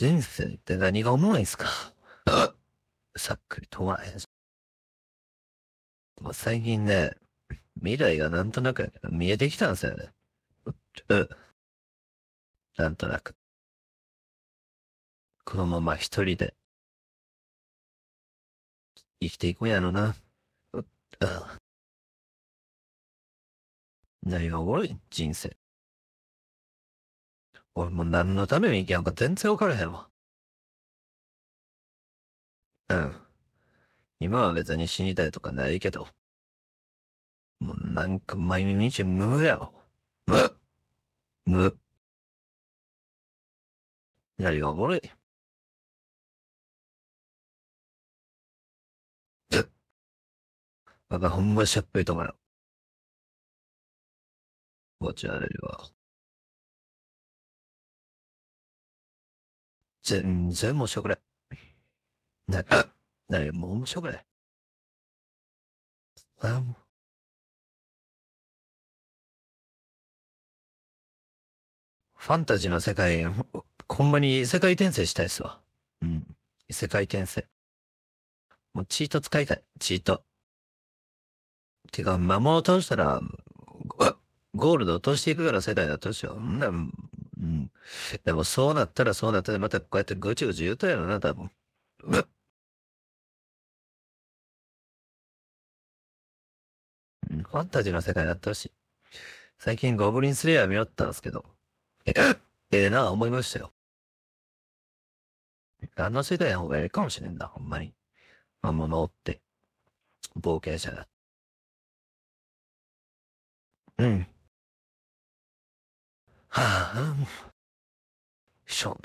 人生って何が重いんすか？さっくりとはへんし。もう最近ね、未来がなんとなく見えてきたんすよね。う、なんとなく。このまま一人で、生きていくんやろな。う、う何がおもろい？人生。俺も何のために生きやんか全然分からへんわ。うん。今は別に死にたいとかないけど。もうなんか毎日無やわ。無。無。何がおもろいバカほんましゃっぺいとかよ。持ち悪いわ。全然面白くない。な、な、も面白くない。あ、もうファンタジーの世界、ほんまに異世界転生したいっすわ。うん。異世界転生。もうチート使いたい。チート。てか、魔物を倒したら、ゴールド落としていくから世界だとしよう。な、でもそうなったらそうなったらまたこうやってぐちぐち言うたやろな、多分。ファンタジーの世界だったらしい。最近ゴブリンスレイヤー見よったんですけど、え、ええなあ思いましたよ。あの世代の方がええかもしれんな、ほんまに。魔物って。冒険者だ。うん。はあ、もう。しょん。